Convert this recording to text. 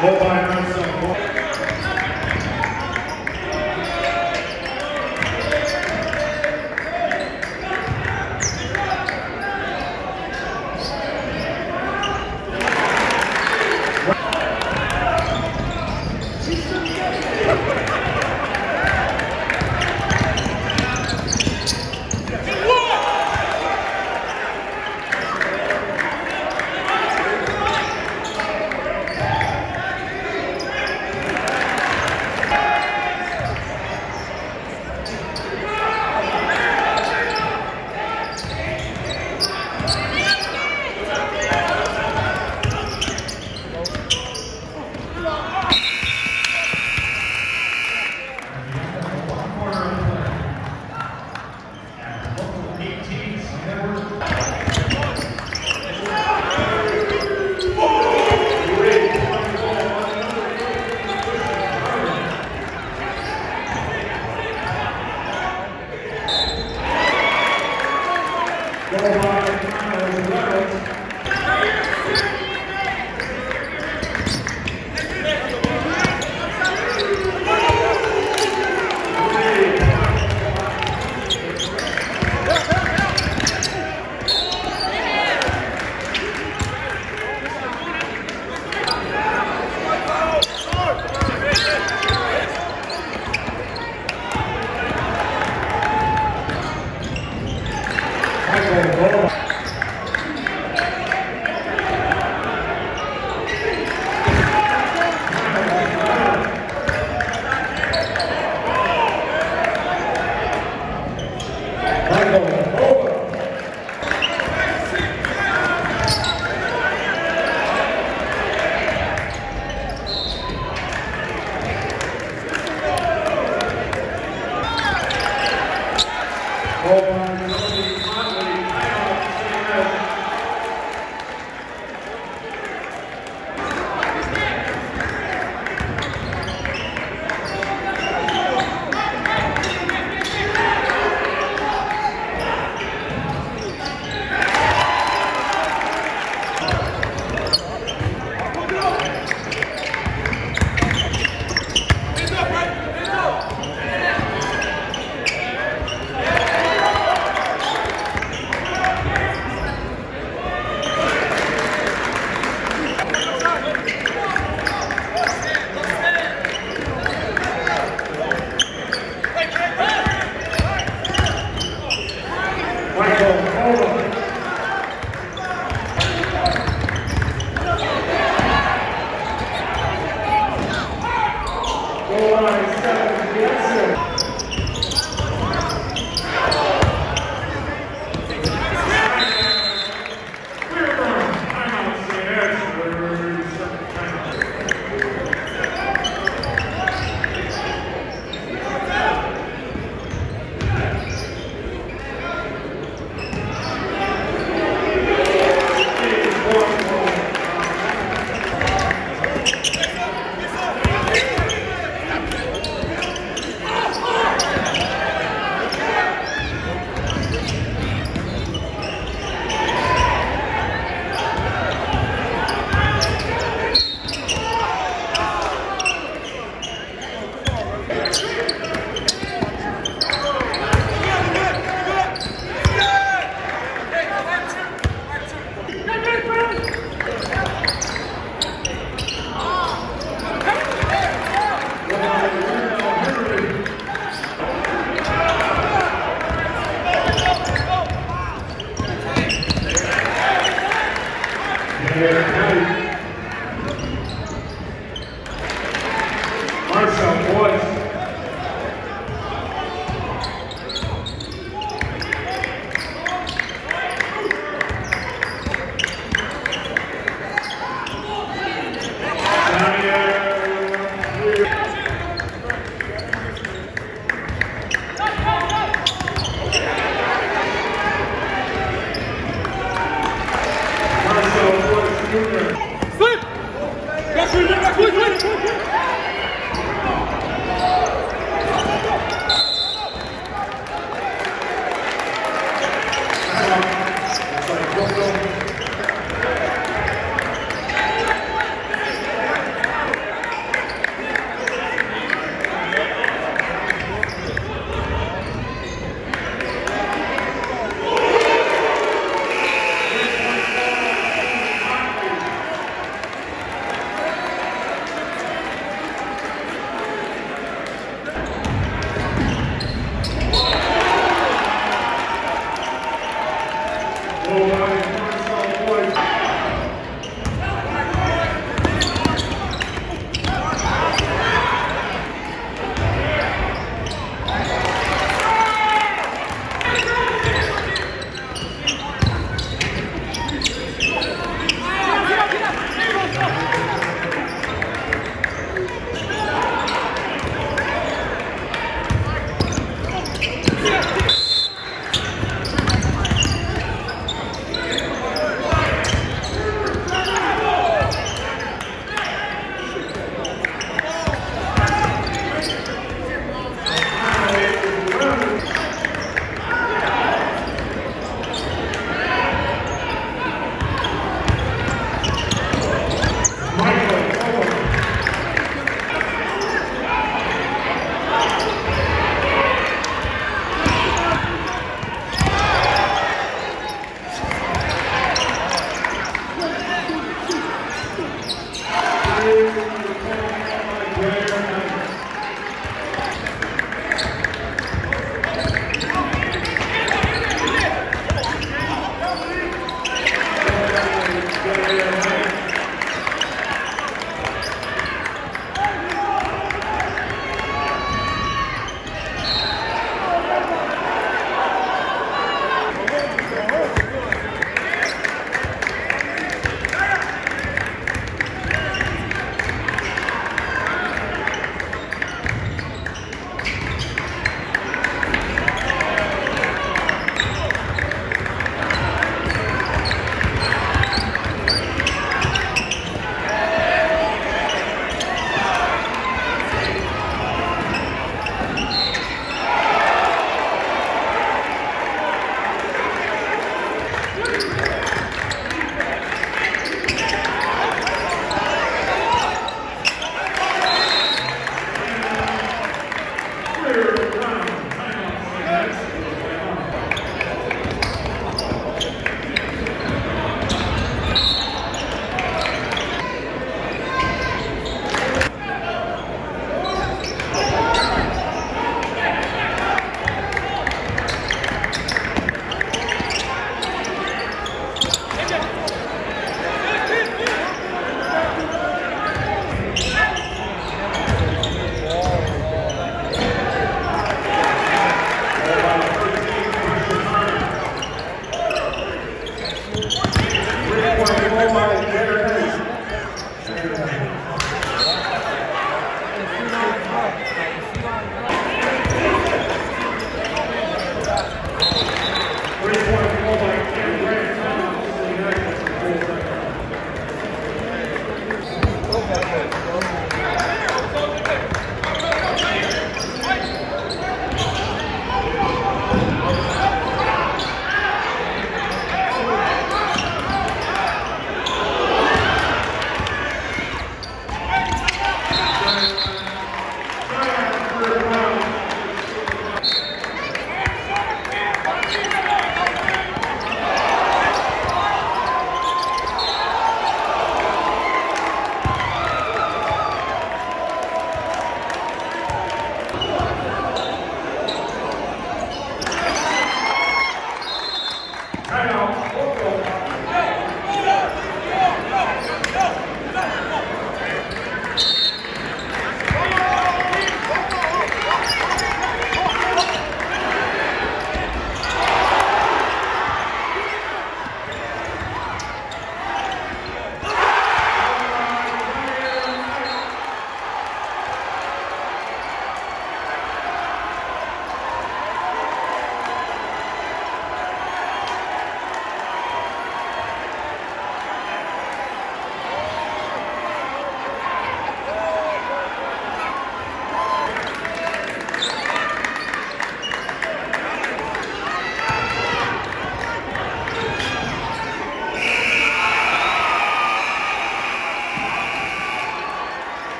Hold Thank you.